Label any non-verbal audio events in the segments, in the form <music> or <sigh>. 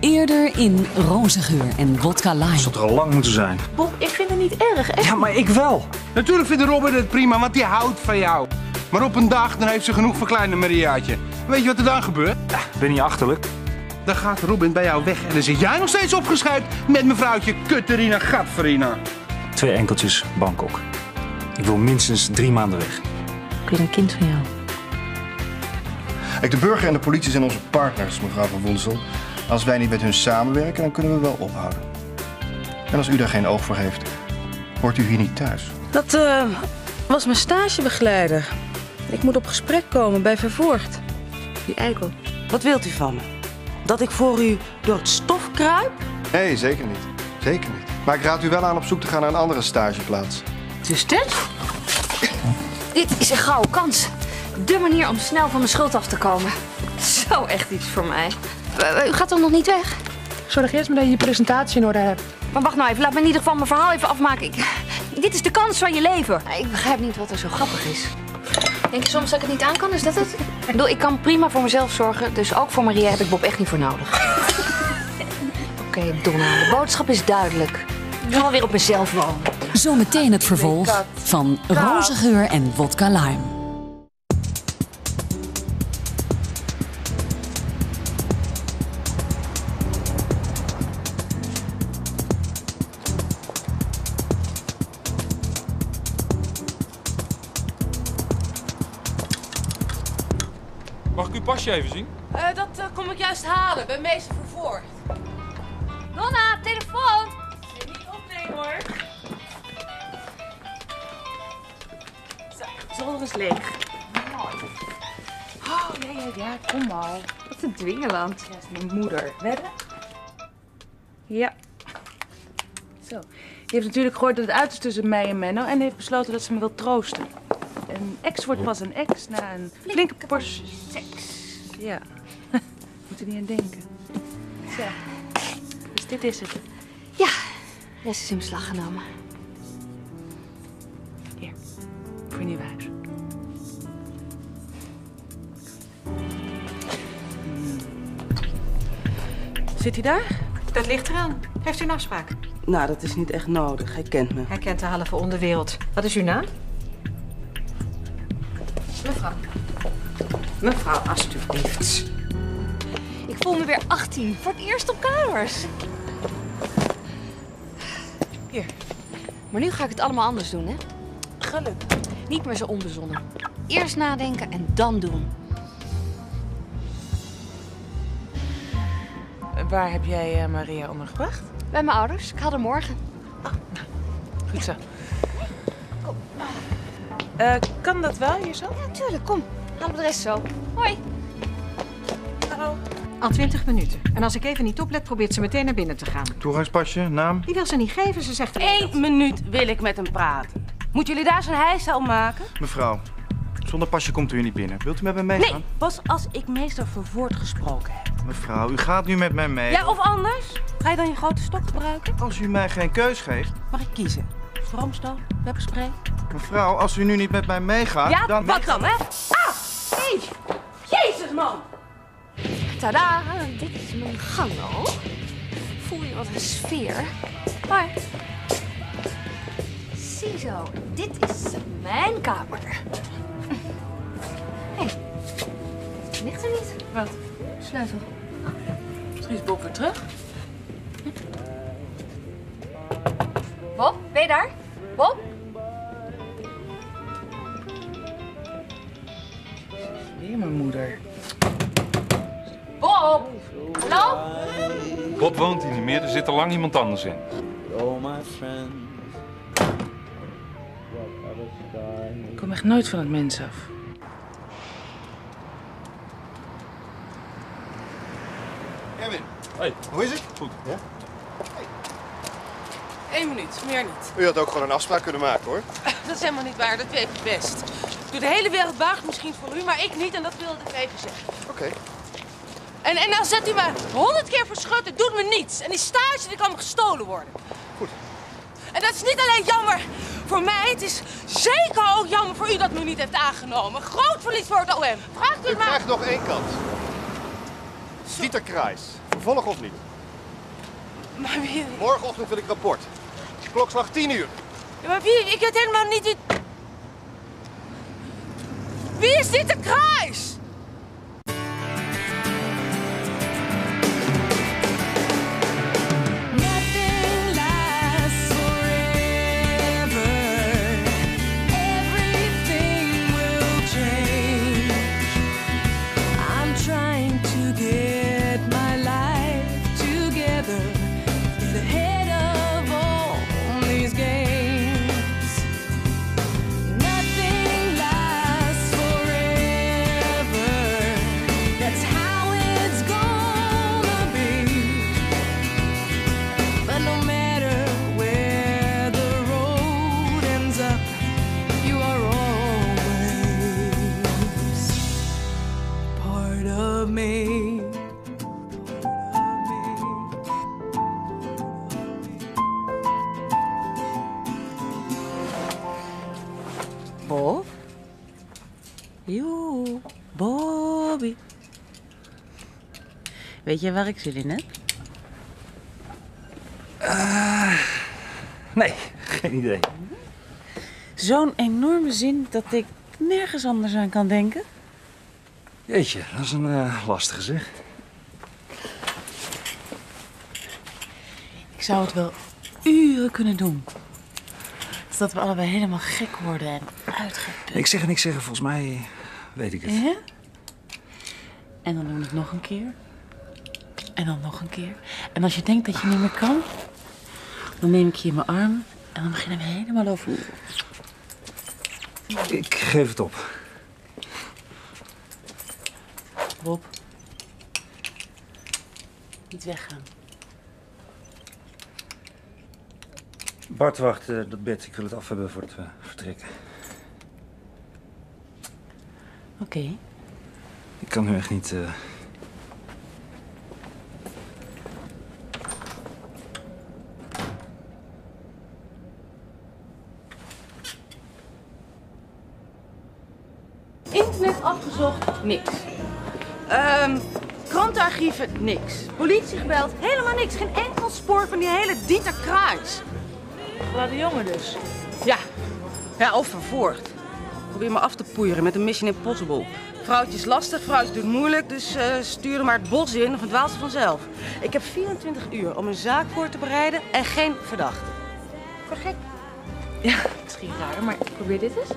Eerder in roze geur en wodka lime. Dat er al lang moeten zijn. Bob, ik vind het niet erg, echt. Ja, maar ik wel. Natuurlijk vindt Robin het prima, want die houdt van jou. Maar op een dag, dan heeft ze genoeg voor kleine Mariaatje. Weet je wat er dan gebeurt? Ben je achterlijk? Dan gaat Robin bij jou weg en dan zit jij nog steeds opgeschreven met mevrouwtje Kutterina Gatverina. Twee enkeltjes Bangkok. Ik wil minstens drie maanden weg. Ik wil een kind van jou. Kijk, de burger en de politie zijn onze partners, mevrouw van Woensel. Als wij niet met hun samenwerken, dan kunnen we wel ophouden. En als u daar geen oog voor heeft, hoort u hier niet thuis. Dat eh, was mijn stagebegeleider. Ik moet op gesprek komen bij Vervoort. Die eikel. Wat wilt u van me? Dat ik voor u door het stof kruip? Nee, zeker niet. Zeker niet. Maar ik raad u wel aan op zoek te gaan naar een andere stageplaats. Dus dit? Dit is een gouden kans. De manier om snel van mijn schuld af te komen. Zo echt iets voor mij. Eh, U gaat dan nog niet weg? Zorg eerst maar dat je je presentatie in orde hebt. Maar wacht nou even, laat me in ieder geval mijn verhaal even afmaken. Ik, dit is de kans van je leven. Ik begrijp niet wat er zo grappig is. Denk je soms dat ik het niet aan kan? Is dat het? Ik bedoel, ik kan prima voor mezelf zorgen. Dus ook voor Maria heb ik Bob echt niet voor nodig. <laughs> Oké, Donna, de boodschap is duidelijk. Ik ga wel weer op mezelf wonen. Zometeen het vervolg van roze geur en wodka lime. Pasje even zien? Eh, dat eh, kom ik juist halen bij meester Vervoort. Donna, telefoon! Niet opnemen hoor. Zo, zolder is leeg. Oh, ja, ja, ja, kom maar. Wat een dwingeland. Ja, is mijn moeder. Wedden? Ja. Zo. Die heeft natuurlijk gehoord dat het uit is tussen mij en Menno en heeft besloten dat ze me wil troosten. Een ex wordt pas een ex na een flinke portie seks. Ja. <laughs> Moet er niet aan denken. Zo. Dus dit is het. Ja, rest is in beslag genomen. Hier. Voor je nieuwe huis. Zit hij daar? Dat ligt eraan. Heeft u een afspraak? Nou, dat is niet echt nodig. Hij kent me. Hij kent de halve onderwereld. Wat is uw naam? Mevrouw. Mevrouw, alstublieft. Ik voel me weer 18. Voor het eerst op kamers. Hier. Maar nu ga ik het allemaal anders doen, hè? Geluk. Niet meer zo onbezonnen. Eerst nadenken en dan doen. Waar heb jij eh, Maria ondergebracht? Bij mijn ouders. Ik haal er morgen. Goed zo. Eh, kan dat wel hier zo? Ja, tuurlijk. Kom. Halen we de rest zo. Hoi. Al twintig minuten. En als ik even niet oplet, probeert ze meteen naar binnen te gaan. Toegangspasje, naam? Die wil ze niet geven. Ze zegt... Eén minuut wil ik met hem praten. Moeten jullie daar zo'n heisa om maken? Mevrouw, zonder pasje komt u hier niet binnen. Wilt u met mij meegaan? Nee, pas als ik meester Vervoort gesproken heb. Mevrouw, u gaat nu met mij mee. Ja, of anders? Ga je dan je grote stok gebruiken? Als u mij geen keus geeft. Mag ik kiezen? Stroomstoot, pepperspray? Mevrouw, als u nu niet met mij meegaat, Ja, dan... wat dan, hè? Man! Tada. Dit is mijn gang al. Voel je wat een sfeer? Maar... Ziezo. Dit is mijn kamer. Hé. Hey. Ligt er niet? Wat? Sleutel. Misschien is Bob weer terug. Bob, ben je daar? Bob? Weer mijn moeder. Bob! Hallo? Bob woont hier niet meer, er zit al lang iemand anders in. Ik kom echt nooit van het mens af. Kevin, Hey. hoe is het? Goed. Ja? Eén minuut, meer niet. U had ook gewoon een afspraak kunnen maken, hoor. <laughs> Dat is helemaal niet waar, dat weet ik best. Ik doe de hele wereld buigt misschien voor u, maar ik niet en dat wilde ik even zeggen. Oké. En, en nou zet u me honderd keer voor schut, het doet me niets. En die stage die kan me gestolen worden. Goed. En dat is niet alleen jammer voor mij, het is zeker ook jammer voor u dat u niet heeft aangenomen. Groot verlies voor het OM. Vraagt u U het maar. krijgt nog één kans. Dieter Kruis. hem volgen of niet? Maar wie... Morgenochtend wil ik rapport. Klokslag 10 uur. Ja, maar wie? Ik weet helemaal niet... Dit... Wie is dit de kruis? Weet je waar ik zin in heb? Nee, <laughs> geen idee. Zo'n enorme zin dat ik nergens anders aan kan denken. Jeetje, dat is een eh, lastige zeg. Ik zou het wel uren kunnen doen. Dat we allebei helemaal gek worden en uitgeput. Ik zeg niks zeggen, volgens mij weet ik het. Ja? En dan doen we het nog een keer. En dan nog een keer. En als je denkt dat je niet meer kan, dan neem ik je in mijn arm en dan beginnen we helemaal over. Ik geef het op. Bob. Niet weggaan. Bart wacht eh, dat bed. Ik wil het af hebben voor het eh, vertrekken. Oké. Ik kan nu echt niet... eh, niks. Ehm krantenarchieven, niks. Politie gebeld, helemaal niks. Geen enkel spoor van die hele Dieter Kruis. Laat de jongen dus. Ja, ja of vervoerd. Probeer me af te poeieren met een Mission Impossible. Vrouwtje is lastig, vrouwtje doet moeilijk, dus eh stuur er maar het bos in of het dwaalt ze vanzelf. Ik heb 24 uur om een zaak voor te bereiden en geen verdachte. Voor gek. Ja, misschien raar, maar probeer dit eens.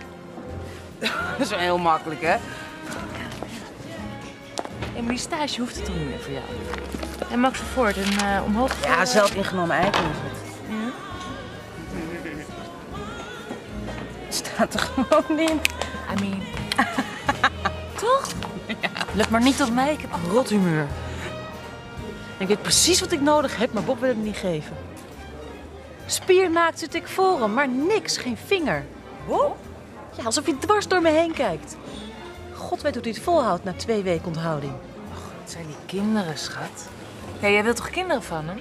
<laughs> Dat is wel heel makkelijk, hè? Ja, maar die stage hoeft het toch niet meer voor jou? En Max Vervoort en eh, omhoog... Ja, zelf ingenomen eigen is het. Het staat er gewoon in. I mean... <laughs> toch? Lukt maar niet tot mij, ik heb een rot humeur. Ik weet precies wat ik nodig heb, maar Bob wil het me niet geven. Spiernaakt zit ik voor hem, maar niks, geen vinger. Bob? Ja, alsof hij dwars door me heen kijkt. God weet hoe hij het volhoudt na twee weken onthouding. Zijn die kinderen, schat. Ja, jij wilt toch kinderen van hem?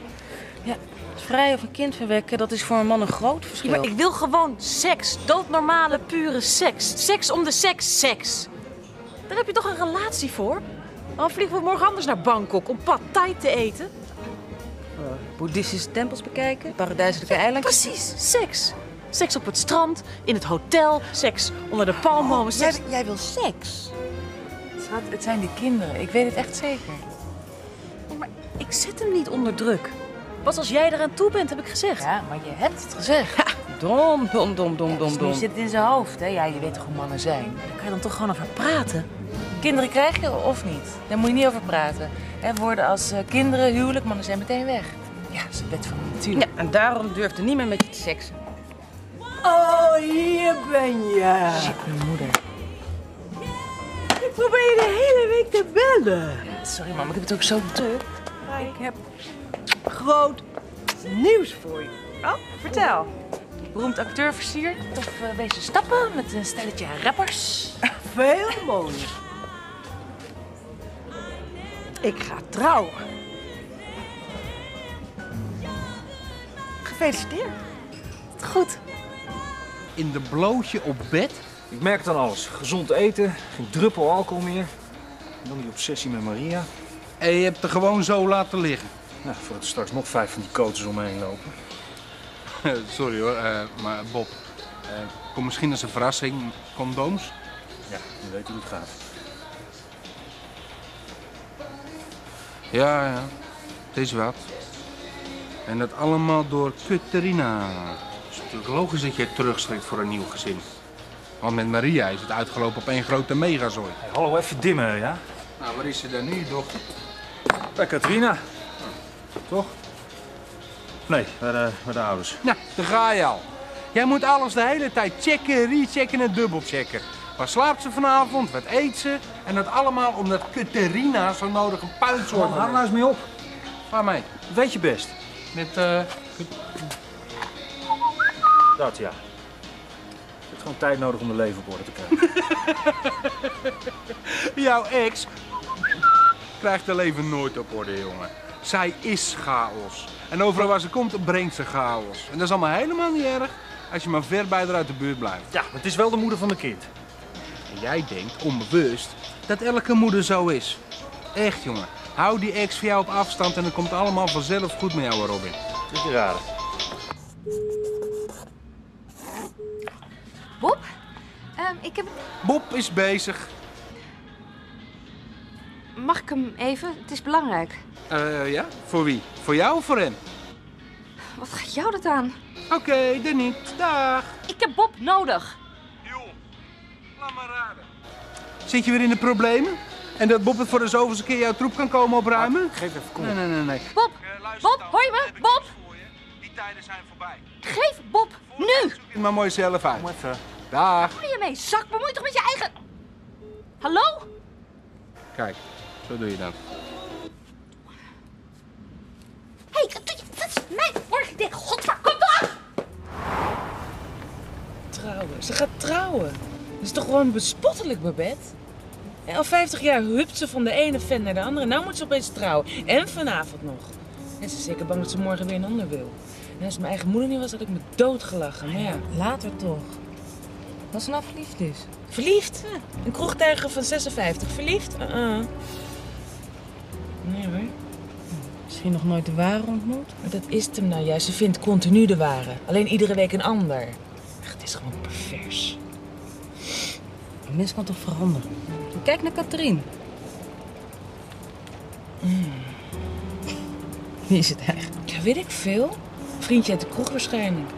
Ja, vrij of een kind verwekken, dat is voor een man een groot verschil. Ja, maar ik wil gewoon seks. Doodnormale, pure seks. Seks om de seks, seks. Daar heb je toch een relatie voor? Dan vliegen we morgen anders naar Bangkok om pad thai te eten. Boeddhistische tempels bekijken, paradijselijke eilandjes. Precies, seks. Seks op het strand, in het hotel, seks onder de palmbomen. Jij, seks... jij wil seks? Schat, het zijn die kinderen. Ik weet het echt zeker. Maar ik zet hem niet onder druk. Pas als jij eraan toe bent, heb ik gezegd. Ja, maar je hebt het gezegd. Dom, dom, dom, dom, dom, Nu dom. zit het in zijn hoofd, hè? Ja, je weet toch hoe mannen zijn. Daar kan je dan toch gewoon over praten? Kinderen krijg je of niet? Daar moet je niet over praten. Hè, woorden als eh, kinderen, huwelijk, mannen zijn meteen weg. Ja, dat is een wet van de natuur. Ja, en daarom durfde niemand met je te seksen. Oh, hier ben je. Shit, mijn moeder. Ik probeer je de hele week te bellen. Sorry, mam, ik heb het ook zo druk. Ik heb groot nieuws voor je. Oh, vertel. Beroemd acteur versierd of uh, wezen stappen met een stelletje rappers. Veel mooier. Ik ga trouwen. Gefeliciteerd. Goed. In de blootje op bed? Ik merk dan alles. Gezond eten, geen druppel alcohol meer. En dan die obsessie met Maria. En je hebt er gewoon zo laten liggen. Nou, voordat er straks nog vijf van die coaches om me heen lopen. <laughs> Sorry hoor, eh, maar Bob. eh, kom misschien als een verrassing condooms? Ja, je weet hoe het gaat. Ja, ja. Het is wat. En dat allemaal door Katerina. Het is natuurlijk logisch dat je terugschrikt voor een nieuw gezin. Want met Maria is het uitgelopen op één grote megazooi. Hey, hallo, even dimmen, ja? Nou, waar is ze dan nu, dochter? Bij Katrina. Toch? Nee, bij de, bij de ouders. Nou, daar ga je al. Jij moet alles de hele tijd checken, rechecken en dubbelchecken. Waar slaapt ze vanavond? Wat eet ze? En dat allemaal omdat Katerina zo nodig een puinsoort Hou nou eens mee op. Waarmee? Dat weet je best. Met, eh... Dat, ja. Gewoon tijd nodig om de leven op orde te krijgen. <laughs> Jouw ex krijgt haar leven nooit op orde, jongen. Zij is chaos. En overal waar ze komt, brengt ze chaos. En dat is allemaal helemaal niet erg als je maar ver bij haar uit de buurt blijft. Ja, maar het is wel de moeder van de kind. En jij denkt, onbewust, dat elke moeder zo is. Echt, jongen. Hou die ex van jou op afstand en dan komt het allemaal vanzelf goed met jou, Robin. Het is raar. Ik heb... Bob is bezig. Mag ik hem even? Het is belangrijk. Eh, ja? Voor wie? Voor jou of voor hem? Wat gaat jou dat aan? Oké, dan niet. Dag. Ik heb Bob nodig. Laat maar raden. Zit je weer in de problemen? En dat Bob het voor de zoveelste keer jouw troep kan komen opruimen? Geef even, kom Nee, nee, nee, nee. Bob! Bob, hoor je me? Bob! Die tijden zijn voorbij. Geef Bob nu! Zoek het maar mooi zelf uit. Kom even. Dag. Doe je mee, zak? Bemoei toch met je eigen... Hallo? Kijk, zo doe je dat. Hé, hey, dat is mijn orchidee. Godver, kom toch! Trouwen. Ze gaat trouwen. Dat is toch gewoon bespottelijk, Babette? En al 50 jaar hupt ze van de ene fan naar de andere. Nou moet ze opeens trouwen. En vanavond nog. En ze is zeker bang dat ze morgen weer een ander wil. En als het mijn eigen moeder niet was, had ik me doodgelachen. Maar ja, Later toch. Als ze nou verliefd is. verliefd? Een kroegtijger van 56. Verliefd? Uh-uh. Nee hoor. Misschien nog nooit de ware ontmoet. Maar dat is hem nou juist. Ze vindt continu de ware. Alleen iedere week een ander. Ach, het is gewoon pervers. Een mens kan toch veranderen? Kijk naar Katrien. Wie is het eigenlijk? Ja, weet ik veel. Vriendje uit de kroeg waarschijnlijk.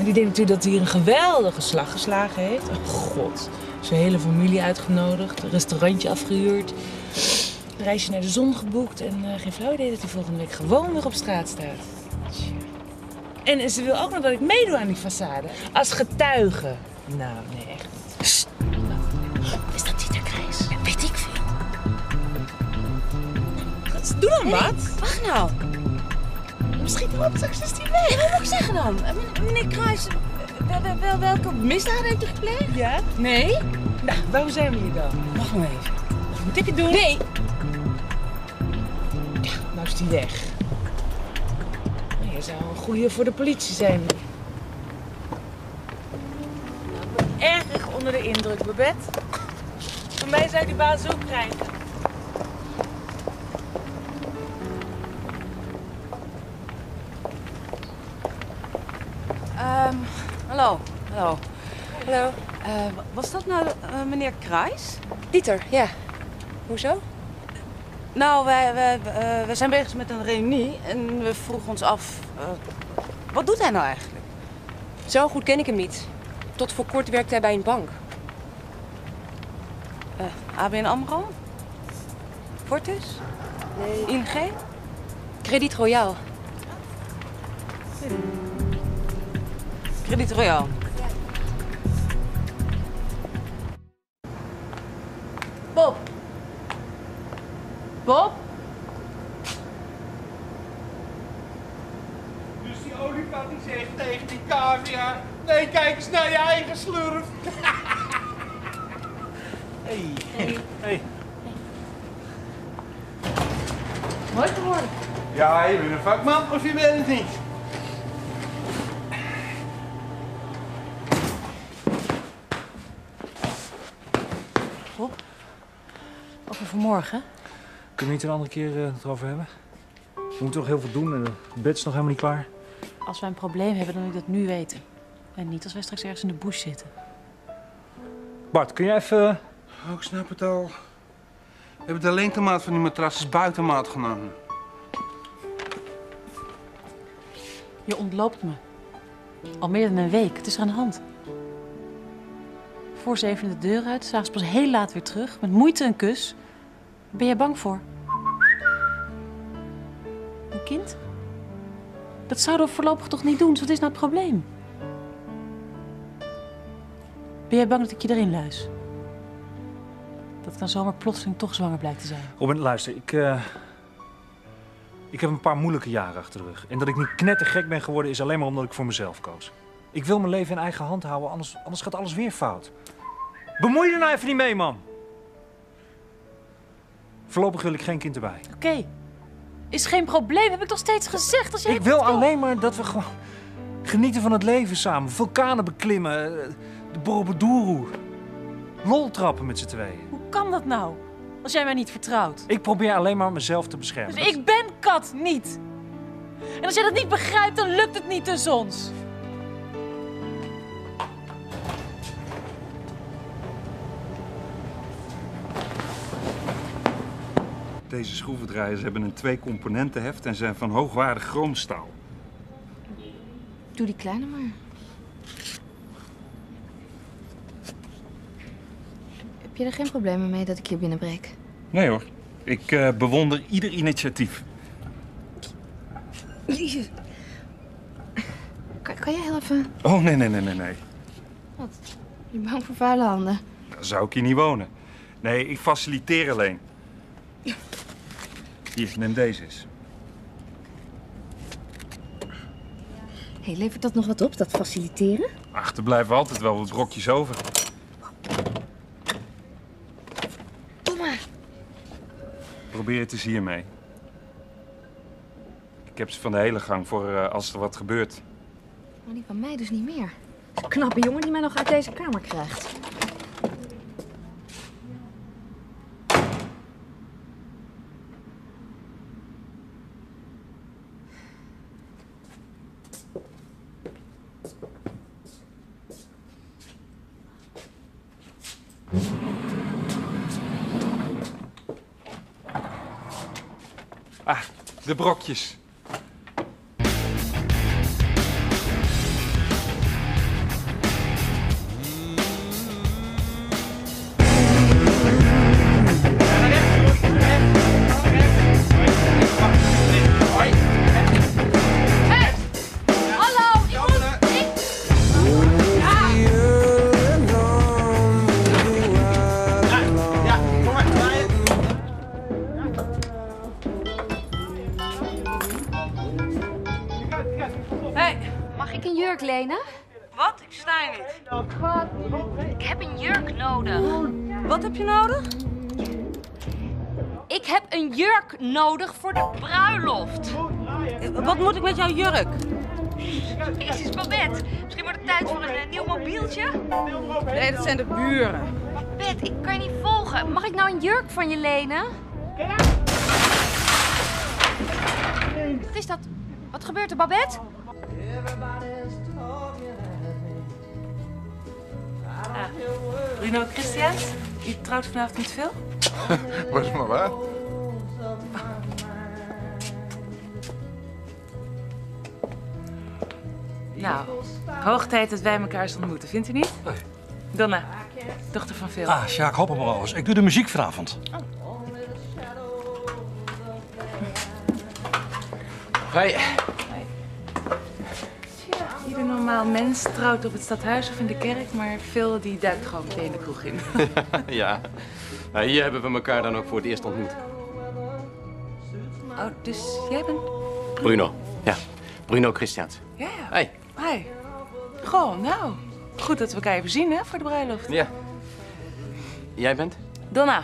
En die denkt natuurlijk dat hij hier een geweldige slag geslagen heeft. Oh god. Zijn hele familie uitgenodigd. Een restaurantje afgehuurd. Een reisje naar de zon geboekt. En eh, geen flauw idee dat hij volgende week gewoon weer op straat staat. En ze wil ook nog dat ik meedoe aan die façade. Als getuige. Nou, nee, echt niet. Sst. Is dat Dieter Krijs? Weet ik veel. Doe dan wat. Wacht nou. Misschien wel straks is hij weg. Wat moet ik zeggen dan? Eh, men- Meneer Kruis, eh, wel, wel, wel- welke misdaad heeft u gepleegd? Ja? Nee? Nou, waarom zijn we hier dan? Wacht maar even. Moet ik het doen? Nee. Nou is die weg. Nou, je zou een goeie voor de politie zijn. Nou, ik ben erg onder de indruk, Babette. Van mij zou die baas ook krijgen. Hallo. Eh, was dat nou eh, meneer Kruis? Dieter, ja. Hoezo? Nou, wij, wij, eh, we zijn bezig met een reunie en we vroegen ons af... wat doet hij nou eigenlijk? Zo goed ken ik hem niet. Tot voor kort werkte hij bij een bank. ABN AMRO? Fortis? Nee. ING? Krediet Royaal. Krediet Royal? Een vakman of je bent het niet. Over vanmorgen. Kunnen we niet een andere keer eh, het erover hebben? We moeten nog heel veel doen en het bed is nog helemaal niet klaar. Als wij een probleem hebben, dan wil ik dat nu weten. En niet als wij straks ergens in de bush zitten. Bart, kun jij even... Oh, ik snap het al. We hebben de lengtemaat van die matras is buitenmaat genomen. Je ontloopt me. Al meer dan een week. Het is aan de hand. Voor zeven de deur uit, s'avonds pas heel laat weer terug. Met moeite een kus. Ben jij bang voor? Een kind? Dat zouden we voorlopig toch niet doen? Dus wat is nou het probleem? Ben jij bang dat ik je erin luis? Dat ik dan zomaar plotseling toch zwanger blijkt te zijn? Robin, luister, ik... eh, Ik heb een paar moeilijke jaren achter de rug. En dat ik niet knettergek ben geworden is alleen maar omdat ik voor mezelf koos. Ik wil mijn leven in eigen hand houden, anders, anders gaat alles weer fout. Bemoei je er nou even niet mee, man. Voorlopig wil ik geen kind erbij. Oké. Is geen probleem, heb ik toch steeds gezegd. Als jij Ik wil alleen maar dat we gewoon genieten van het leven samen. Vulkanen beklimmen, eh, de Borobudur. Lol trappen met z'n tweeën. Hoe kan dat nou? Als jij mij niet vertrouwt. Ik probeer alleen maar mezelf te beschermen. Dus ik ben kat niet. En als jij dat niet begrijpt, dan lukt het niet tussen ons. Deze schroevendraaiers hebben een twee-componentenheft en zijn van hoogwaardig chroomstaal. Doe die kleine maar. Je er geen problemen mee dat ik hier binnenbreek? Nee hoor, ik eh, bewonder ieder initiatief. Kan, kan jij heel even... Oh, nee, nee, nee, nee, nee. Wat? Je bang voor vuile handen? Dan zou ik hier niet wonen. Nee, ik faciliteer alleen. Hier, neem deze eens. Hé, levert dat nog wat op, dat faciliteren? Ach, er blijven altijd wel wat brokjes over. Doe maar. Probeer het eens hiermee. Ik heb ze van de hele gang voor eh, als er wat gebeurt. Maar die van mij dus niet meer. Een knappe jongen die mij nog uit deze kamer krijgt. Ah, de brokjes. Wat heb je nodig? Ik heb een jurk nodig voor de bruiloft. Wat moet ik met jouw jurk? Jezus, Babette. Misschien wordt het tijd voor een eh, nieuw mobieltje? Nee, dat zijn de buren. Babette, ik kan je niet volgen. Mag ik nou een jurk van je lenen? Wat is dat? Wat gebeurt er, Babette? Bruno Christian, je trouwt vanavond niet veel? <laughs> Was maar waar. <laughs> Nou, hoog tijd dat wij elkaar eens ontmoeten, vindt u niet? Donna, dochter van Phil. Ah, Sjaak Hoppenbrouwers. Ik doe de muziek vanavond. Hoi. Ieder normaal mens trouwt op het stadhuis of in de kerk, maar Phil die duikt gewoon meteen de kroeg in. <laughs> <laughs> ja. Nou, hier hebben we elkaar dan ook voor het eerst ontmoet. Oh, dus jij bent... Bruno. Ja. Bruno Christians. Ja, ja. Hey. Hi. Goh, nou. Goed dat we elkaar even zien, hè, voor de bruiloft. Ja. Jij bent? Donna,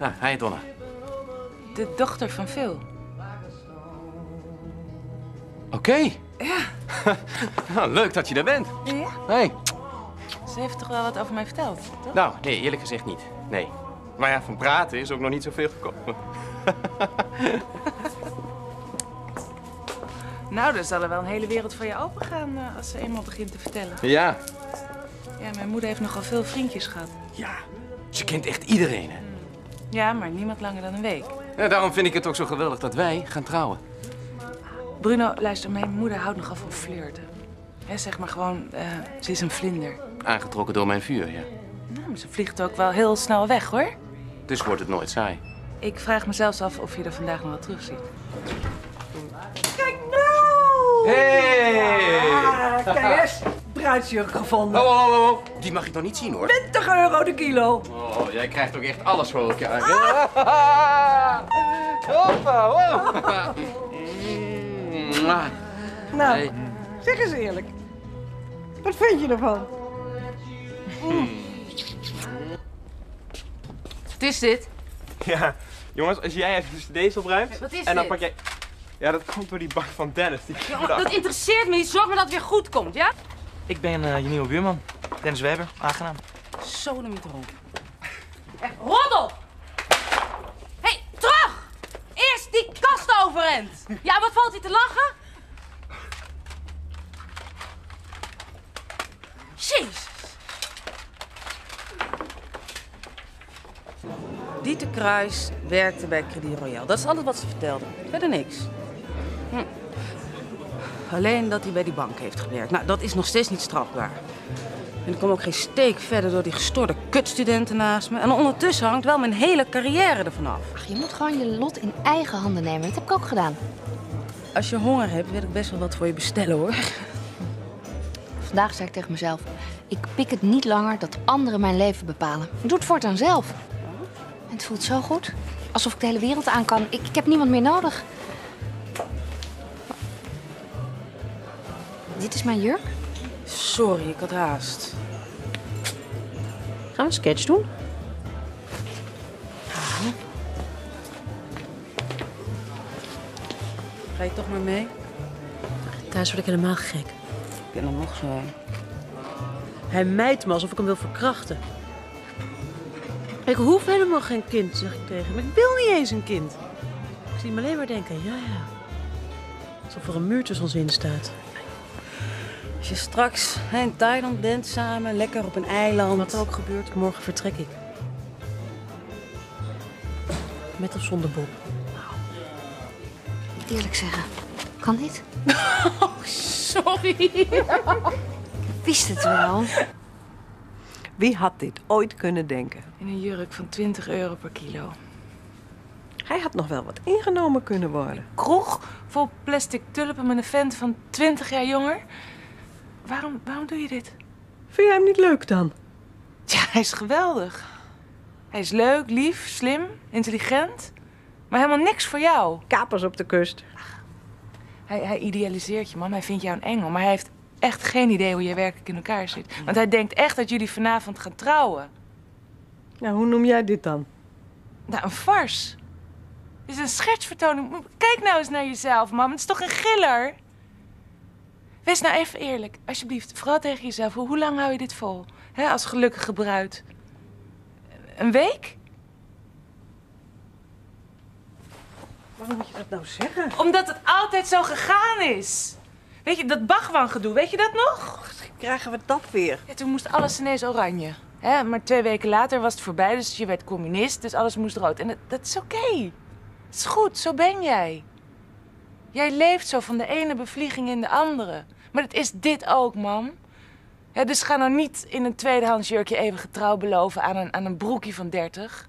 Ah, hi Donna. de dochter van Phil. Oké. Ja. <laughs> Nou, leuk dat je er bent. Ja? Hey. Ze heeft toch wel wat over mij verteld, toch? Nou, nee, eerlijk gezegd niet. Nee. Maar ja, van praten is ook nog niet zoveel gekomen. <laughs> Nou, dan zal er wel een hele wereld voor je opengaan eh, als ze eenmaal begint te vertellen. Ja. Ja, mijn moeder heeft nogal veel vriendjes gehad. Ja, ze kent echt iedereen, hè? Ja, maar niemand langer dan een week. Ja, daarom vind ik het ook zo geweldig dat wij gaan trouwen. Bruno, luister, mijn moeder houdt nogal van flirten. Hè, zeg maar gewoon, eh, ze is een vlinder. Aangetrokken door mijn vuur, ja. Nou, ze vliegt ook wel heel snel weg, hoor. Dus wordt het nooit saai. Ik vraag me zelfs af of je er vandaag nog wat terug ziet. Kijk nou! Hey! Ah, kijk eens, bruidsjurk gevonden. Oh, oh, oh, oh. Die mag ik nog niet zien, hoor. 20 euro de kilo. Oh, jij krijgt ook echt alles voor elkaar. <laughs> Hoppa, hoppa. <laughs> Nou, Hey. zeg eens eerlijk. Wat vind je ervan? Wat is dit? Ja, jongens, als jij even deze opruimt. Wat is en dan dit? pak jij. Ja, dat komt door die bak van Dennis. Die Jongen, <laughs> dat interesseert me niet. Zorg maar dat het weer goed komt, ja? Ik ben eh, je nieuwe buurman, Dennis Weber. Aangenaam. Zo met rond. Echt, roddel! Hé, hey, terug! Eerst die kast Ja, wat valt hij te lachen? Jezus. Dieter Kruis werkte bij Credit Royal. Dat is alles wat ze vertelde. Verder niks. Hm. Alleen dat hij bij die bank heeft gewerkt. Nou, dat is nog steeds niet strafbaar. En ik kom ook geen steek verder door die gestoorde kutstudenten naast me. En ondertussen hangt wel mijn hele carrière ervan af. Ach, je moet gewoon je lot in eigen handen nemen. Dat heb ik ook gedaan. Als je honger hebt, wil ik best wel wat voor je bestellen, hoor. Vandaag zei ik tegen mezelf: ik pik het niet langer dat anderen mijn leven bepalen. Ik doe het voortaan zelf. En het voelt zo goed. Alsof ik de hele wereld aan kan. Ik, ik heb niemand meer nodig. Dit is mijn jurk. Sorry, ik had haast. Gaan we een sketch doen? Ga je toch maar mee? Thuis word ik helemaal gek. Ik ben er nog zo. Hij mijt me alsof ik hem wil verkrachten. Ik hoef helemaal geen kind, zeg ik tegen hem. Ik wil niet eens een kind. Ik zie hem alleen maar denken, ja, ja. Alsof er een muur tussen ons in staat. Als je straks in Thailand bent samen, lekker op een eiland. Wat er ook gebeurt, morgen vertrek ik. Met of zonder Bob. Eerlijk zeggen, kan dit? <laughs> Sorry. Ik wist het wel. Wie had dit ooit kunnen denken? In een jurk van 20 euro per kilo. Hij had nog wel wat ingenomen kunnen worden. Kroeg vol plastic tulpen met een vent van 20 jaar jonger. Waarom, waarom doe je dit? Vind jij hem niet leuk dan? Ja, hij is geweldig. Hij is leuk, lief, slim, intelligent. Maar helemaal niks voor jou. Kapers op de kust. Hij, hij idealiseert je, man. Hij vindt jou een engel. Maar hij heeft echt geen idee hoe jij werkelijk in elkaar zit. Want hij denkt echt dat jullie vanavond gaan trouwen. Nou, hoe noem jij dit dan? Nou, een farce. Het is een schetsvertoning. Kijk nou eens naar jezelf, mam. Het is toch een giller? Wees nou even eerlijk, alsjeblieft. Vooral tegen jezelf. Hoe, lang hou je dit vol? Hè, als gelukkige bruid? Een week? Waarom moet je dat nou zeggen? Omdat het altijd zo gegaan is. Weet je, dat Bachwan-gedoe, weet je dat nog? Krijgen we dat weer? Ja, toen moest alles ineens oranje. Hè? Maar twee weken later was het voorbij, dus je werd communist, dus alles moest rood. En dat, dat is oké. Het is goed, zo ben jij. Jij leeft zo van de ene bevlieging in de andere. Maar dat is dit ook, mam. Ja, dus ga nou niet in een tweedehands jurkje even getrouw beloven aan een, aan een broekje van 30.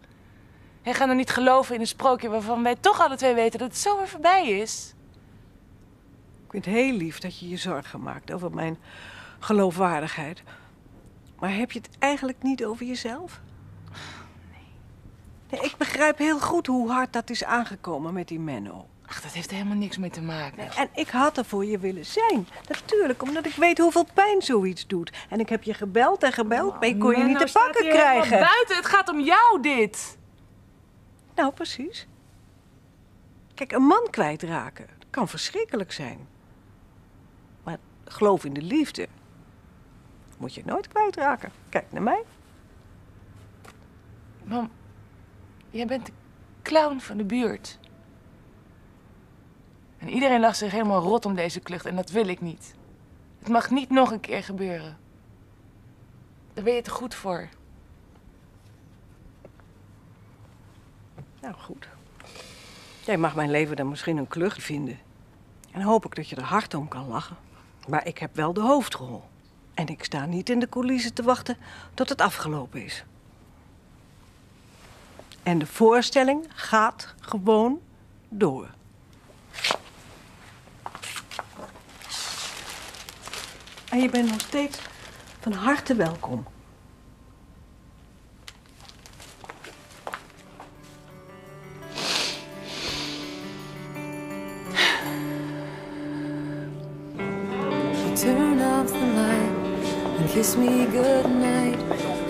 En ga nou niet geloven in een sprookje waarvan wij toch alle twee weten dat het zo weer voorbij is. Ik vind het heel lief dat je je zorgen maakt over mijn geloofwaardigheid. Maar heb je het eigenlijk niet over jezelf? Nee. Ik begrijp heel goed hoe hard dat is aangekomen met die Menno. Ach, dat heeft er helemaal niks mee te maken. En ik had er voor je willen zijn. Natuurlijk, omdat ik weet hoeveel pijn zoiets doet. En ik heb je gebeld en gebeld, maar ik kon je Menno niet te staat pakken krijgen. Buiten, het gaat om jou, dit. Nou, precies. Kijk, een man kwijtraken kan verschrikkelijk zijn. Maar geloof in de liefde moet je nooit kwijtraken. Kijk naar mij. Mam, jij bent de clown van de buurt. En iedereen lag zich helemaal rot om deze klucht en dat wil ik niet. Het mag niet nog een keer gebeuren. Daar ben je te goed voor. Nou, goed. Jij mag mijn leven dan misschien een klucht vinden. En hoop ik dat je er hard om kan lachen. Maar ik heb wel de hoofdrol. En ik sta niet in de coulissen te wachten tot het afgelopen is. En de voorstelling gaat gewoon door. En je bent nog steeds van harte welkom. Turn off the light and kiss me goodnight.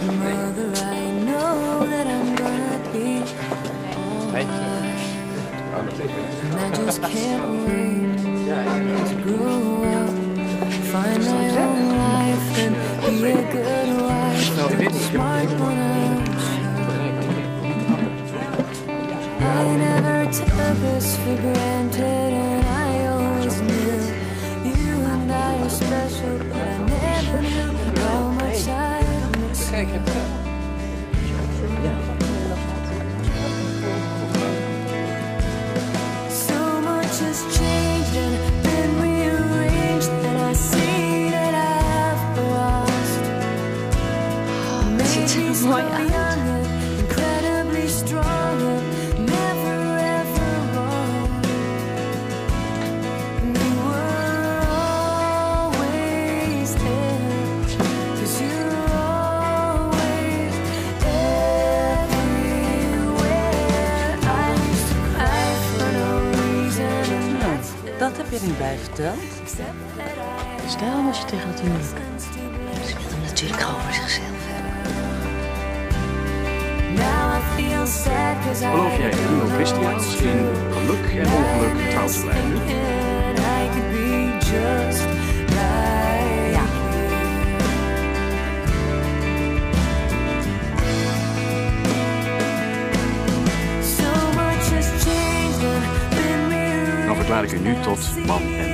Mother, I know that I'm gonna be alright. And I just can't wait I never took this for granted, and I always knew you and I are special, but I never knew how much I miss and that's Dat heb je er niet bij verteld. Stel als je tegen het huwelijk. Ze wil hem natuurlijk gewoon voor zichzelf Geloof jij Bruno Christians in geluk en ongeluk trouw te blijven? Ja. Dan verklaar ik u nu tot man en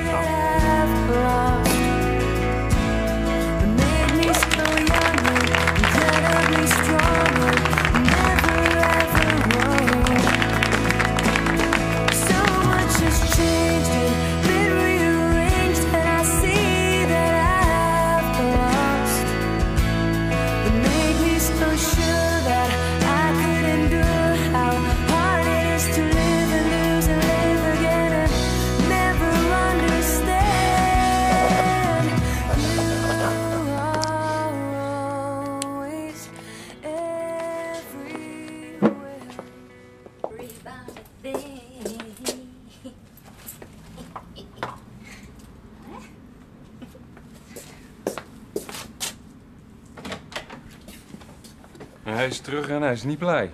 Hij is terug en hij is niet blij.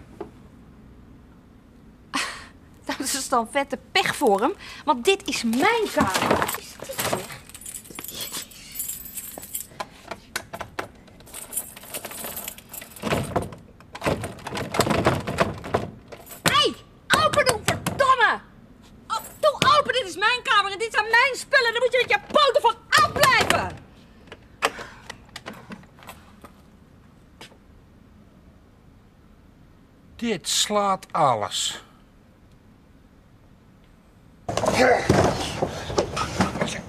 <laughs> Dat is dan vette pech voor hem, want dit is mijn kamer. Wat is dit zeg? Hey, open doen, verdomme! Oh, doe open, dit is mijn kamer en dit zijn mijn spullen. Daar moet je met je poten van afblijven. Dit slaat alles.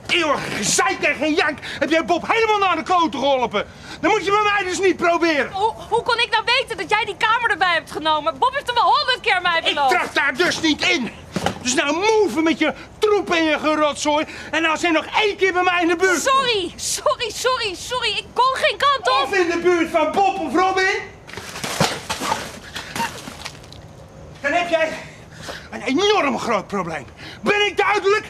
Eeuwig gezeik en geen jank heb jij Bob helemaal naar de klote geholpen. Dan moet je bij mij dus niet proberen. Hoe, hoe kon ik nou weten dat jij die kamer erbij hebt genomen? Bob heeft er wel honderd keer mij Ik beloofd. trap daar dus niet in. Dus nou move met je troep en je gerotzooi. En als hij nog één keer bij mij in de buurt. Sorry, sorry, sorry, sorry. Ik kon geen kant op. Of in de buurt van Bob of Robin. Dan heb een enorm groot probleem. Ben ik duidelijk?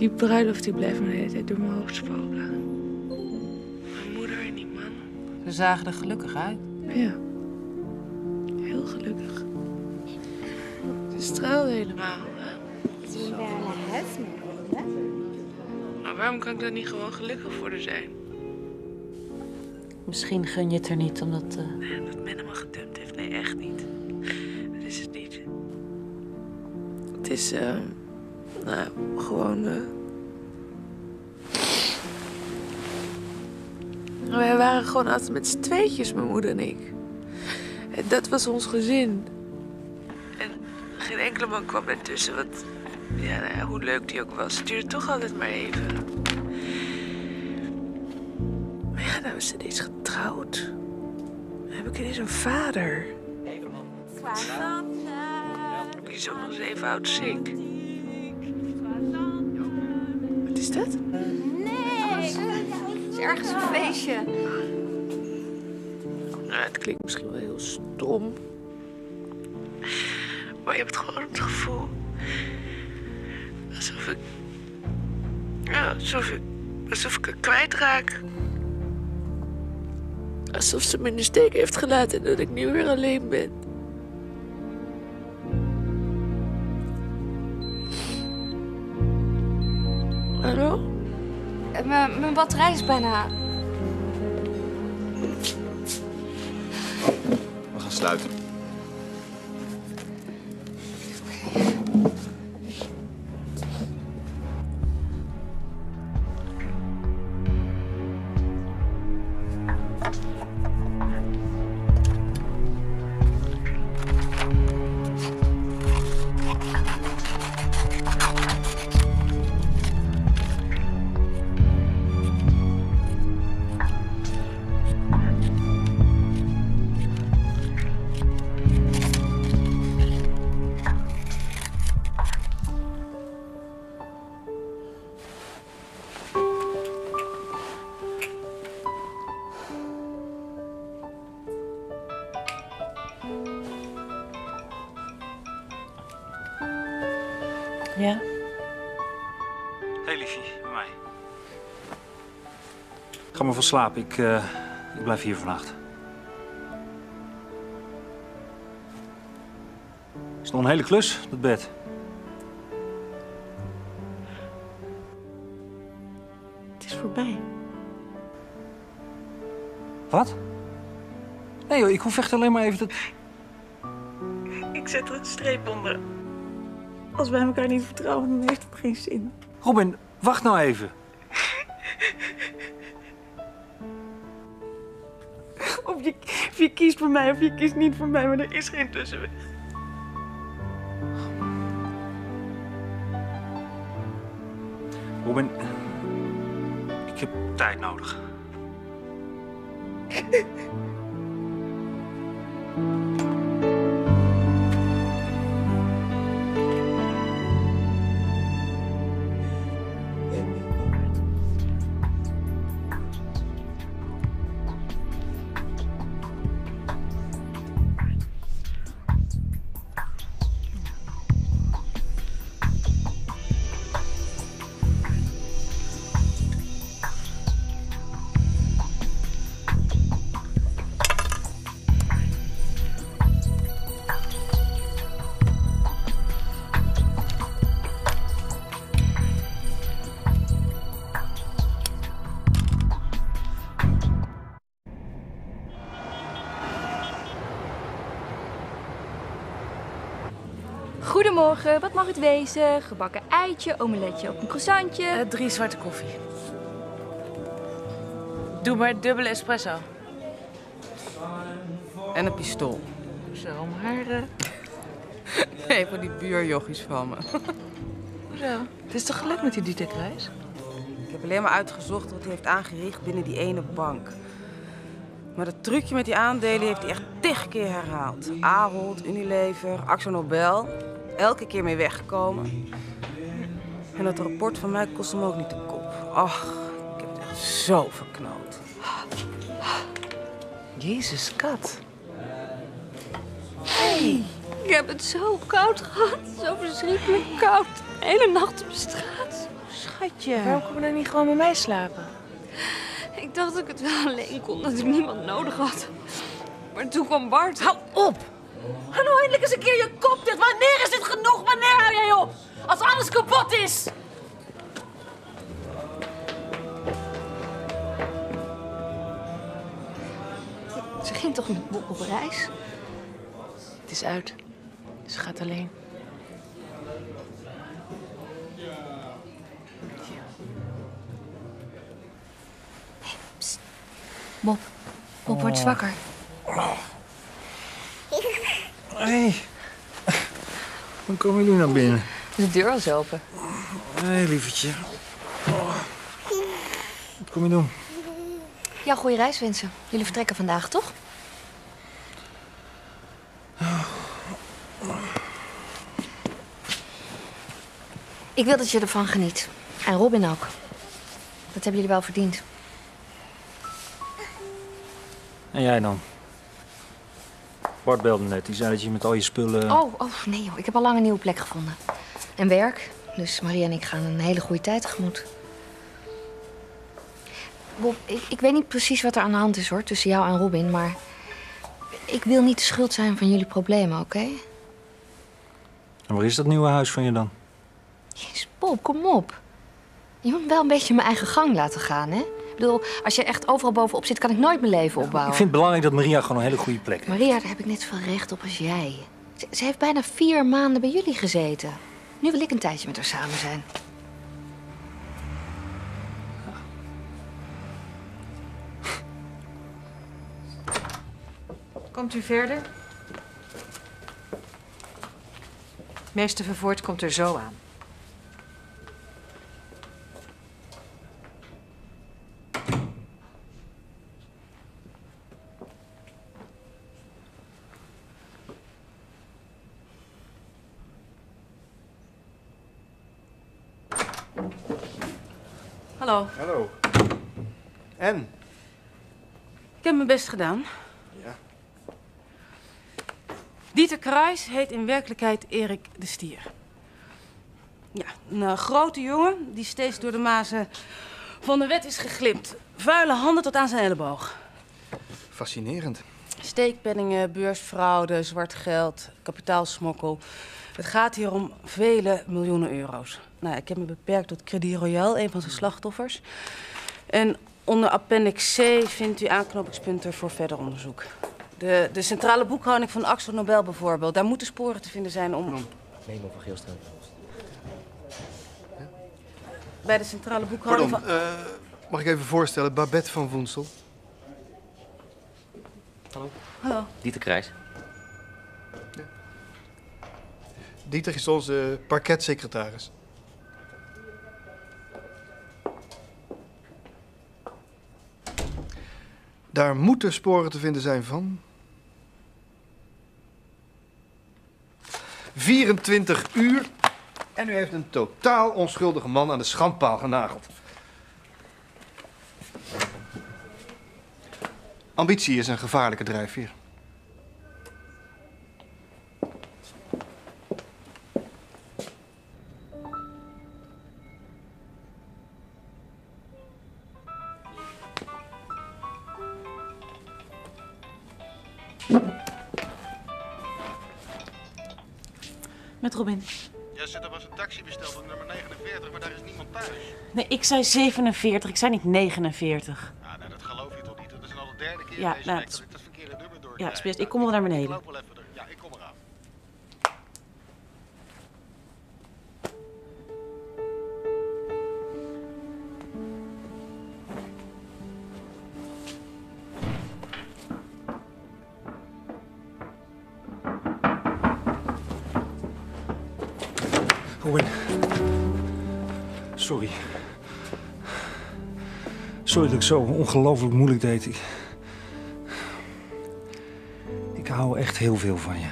Die bruiloft die blijft me de hele tijd door mijn hoofd spoken. Mijn moeder en die man. Ze zagen er gelukkig uit. Ja. Heel gelukkig. Ze straalde helemaal. Hè? Maar waarom kan ik dan niet gewoon gelukkig voor haar zijn? Misschien gun je het er niet, omdat... eh, Nee, dat men hem al gedumpt heeft. Nee, echt niet. Dat is het niet. Het is, eh, nou, gewoon... eh, Wij waren gewoon altijd met z'n tweetjes, mijn moeder en ik. En dat was ons gezin. En geen enkele man kwam ertussen, want... Ja, nou ja, hoe leuk die ook was, het duurde toch altijd maar even. Maar ja, nou is ze ineens getrouwd. Dan heb ik ineens een vader. Die is ook nog eens even oud als is dat? Nee, het is ergens een feestje. Nou, het klinkt misschien wel heel stom. Maar je hebt gewoon het gevoel. Alsof ik. Ja, alsof ik. Alsof ik haar kwijtraak. Alsof ze me in de steek heeft gelaten en dat ik nu weer alleen ben. Mijn batterij is bijna... We gaan sluiten. Slapen. Ik, eh, ik blijf hier vannacht. Is nog een hele klus, dat bed. Het is voorbij. Wat? Nee joh, ik hoef echt alleen maar even te... Ik zet er een streep onder. Als wij elkaar niet vertrouwen, dan heeft het geen zin. Robin, wacht nou even. Of je, kiest voor mij of je kiest niet voor mij, maar er is geen tussenweg. Robin, ik heb tijd nodig. <laughs> Goedemorgen, wat mag het wezen? Gebakken eitje, omeletje op een croissantje. Eh, drie zwarte koffie. Doe maar dubbele espresso. En een pistool. Zo, maar... eh, Nee, voor die buurjochies van me. <laughs> Zo. Het is toch gelukt met die Dietek-reis? Ik heb alleen maar uitgezocht wat hij heeft aangericht binnen die ene bank. Maar dat trucje met die aandelen heeft hij echt tig keer herhaald. Ahold, Unilever, Axo Nobel. Elke keer mee weggekomen. En dat rapport van mij kost hem ook niet de kop. Ach, ik heb het echt zo verknoot. Jezus, kat. Hey, Ik heb het zo koud gehad. Zo verschrikkelijk koud. De hele nacht op de straat. Schatje. Waarom kom je dan niet gewoon bij mij slapen? Ik dacht dat ik het wel alleen kon, dat ik niemand nodig had. Maar toen kwam Bart. Hou op! Ga nou eindelijk eens een keer je kop dicht. Wanneer is dit genoeg? Wanneer hou jij op? Als alles kapot is! Ze ging toch met Bob op reis? Het is uit. Ze gaat alleen. Bob, Bob wordt Oh. zwakker. Hé. Hoe komen jullie naar binnen? De deur was open. Hé, lievertje. Oh. Wat kom je doen? Ja, goede reis wensen. Jullie vertrekken vandaag, toch? Ik wil dat je ervan geniet. En Robin ook. Dat hebben jullie wel verdiend. En jij dan? Bart belde net. Die zei dat je met al je spullen... Oh, oh, nee joh. Ik heb al lang een nieuwe plek gevonden. En werk. Dus Maria en ik gaan een hele goede tijd tegemoet. Bob, ik, ik weet niet precies wat er aan de hand is hoor, tussen jou en Robin, maar ik wil niet de schuld zijn van jullie problemen, oké? En waar is dat nieuwe huis van je dan? Jezus, Bob, kom op. Je moet wel een beetje mijn eigen gang laten gaan, hè? Ik bedoel, als je echt overal bovenop zit, kan ik nooit mijn leven opbouwen. Ik vind het belangrijk dat Maria gewoon een hele goede plek heeft. Maria, daar heb ik net zoveel recht op als jij. Ze, ze heeft bijna vier maanden bij jullie gezeten. Nu wil ik een tijdje met haar samen zijn. <laughs> Komt u verder? Meester Vervoort komt er zo aan. Hallo. Hallo. En? Ik heb mijn best gedaan. Ja. Dieter Kruis heet in werkelijkheid Erik de Stier. Ja, een eh, grote jongen die steeds door de mazen van de wet is geglipt. Vuile handen tot aan zijn elleboog. Fascinerend. Steekpenningen, beursfraude, zwart geld, kapitaalsmokkel. Het gaat hier om vele miljoenen euro's. Nou, ik heb me beperkt tot Credit Royal, een van zijn slachtoffers. En onder appendix C vindt u aanknopingspunten voor verder onderzoek. De, de centrale boekhouding van Axel Nobel bijvoorbeeld. Daar moeten sporen te vinden zijn om... Memo van Geelstra. Bij de centrale boekhouding Pardon, van... eh, mag ik even voorstellen? Babette van Woensel. Hallo. Hallo. Dieter Krijs. Dieter is onze parketsecretaris. Daar moeten sporen te vinden zijn van... 24 uur. En u heeft een totaal onschuldige man aan de schandpaal genageld. Ambitie is een gevaarlijke drijfveer. Met Robin. Ja, er was een taxi besteld op nummer 49, maar daar is niemand thuis. Nee, ik zei 47. Ik zei niet 49. Ah, nou, dat geloof je toch niet? Dat is al de derde keer Ja, deze nou, week dat ik dat verkeerde nummer door. Ja. Ik kom wel naar beneden. Ik zo ongelooflijk moeilijk deed. Ik, ik hou echt heel veel van je.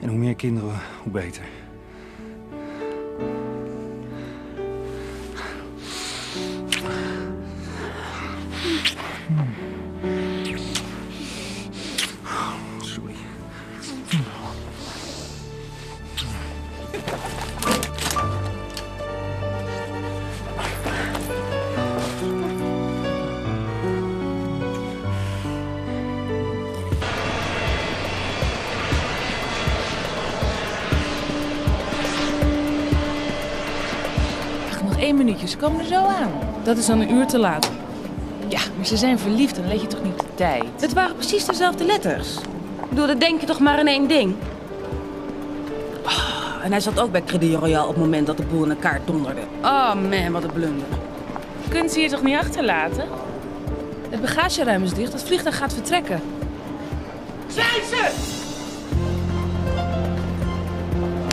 En hoe meer kinderen, hoe beter. Ach, nog één minuutje, ze komen er zo aan. Dat is dan een uur te laat. Ja, maar ze zijn verliefd, dan let je toch niet op de tijd? Het waren precies dezelfde letters. Ik bedoel, dat denk je toch maar in één ding? Ah, en hij zat ook bij Credit Royal op het moment dat de boel in elkaar donderde. Oh man, wat een blunder. Kunnen ze hier toch niet achterlaten? Het bagageruim is dicht, het vliegtuig gaat vertrekken. Zijn ze!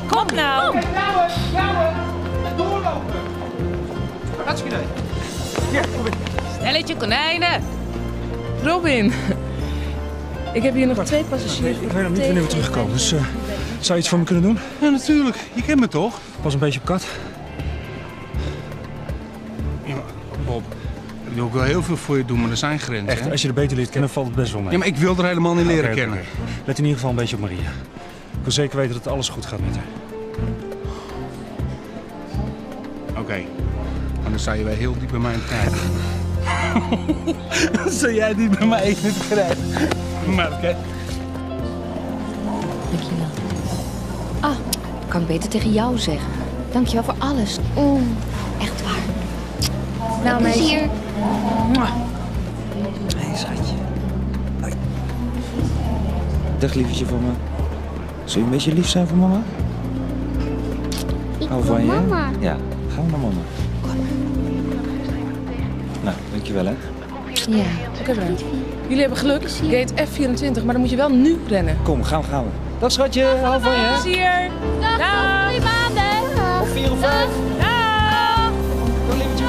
Kom nou! Kijk, nou nou. Doorlopen. Hartstikke idee. Ja, kom in. Stelletje konijnen! Robin, ik heb hier nog twee passagiers. Ik weet nog niet wanneer we terugkomen, dus eh, zou je iets voor me kunnen doen? Ja, natuurlijk. Je kent me toch? Pas een beetje op kat. Ja, maar, Bob, ik wil ook wel heel veel voor je doen, maar er zijn grenzen. Echt, hè? als je er beter leert kennen, valt het best wel mee. Ja, maar ik wil er helemaal niet leren kennen. Let in ieder geval een beetje op Maria. Ik wil zeker weten dat alles goed gaat met haar. Oké. Dan sta je wel heel diep bij mij in het krijgen. <laughs> dan sta jij diep bij mij in het krijgen. Maar oké. Dankjewel. Ah, kan ik beter tegen jou zeggen. Dankjewel voor alles. Mm, echt waar. Nou, meisje. plezier. Hé, schatje. Hoi. Dag, liefje van me. Zul je een beetje lief zijn voor mama? Hou van je? hè? mama. Ja, gaan we naar mama. Nou, dankjewel hè. Ja. Oké, bedankt. Jullie hebben geluk. Gate F24, maar dan moet je wel nu rennen. Kom, gaan we, gaan we. Dag schatje, hou van je. hè? Plezier! Dag, Dag. drie maanden. Of vier of vijf. Dag! Dag, liefje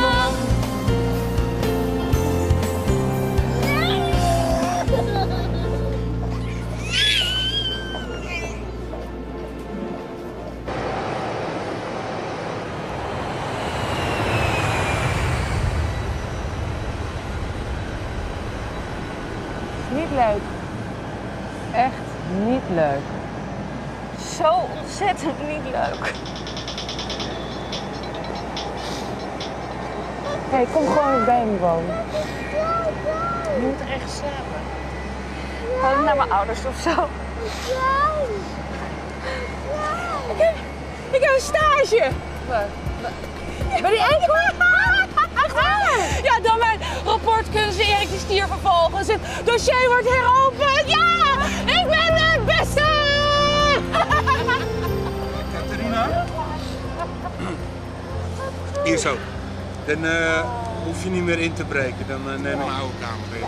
of zo. Ik heb, ik heb een stage. Bij die enkel? Echt waar? Ja, dan mijn rapport kunnen ze Erik de Stier vervolgens. Het dossier wordt heropend. Ja, ik ben de beste! Catharina? Hier zo. Dan eh, hoef je niet meer in te breken. Dan eh, neem ik mijn oude kamer weer.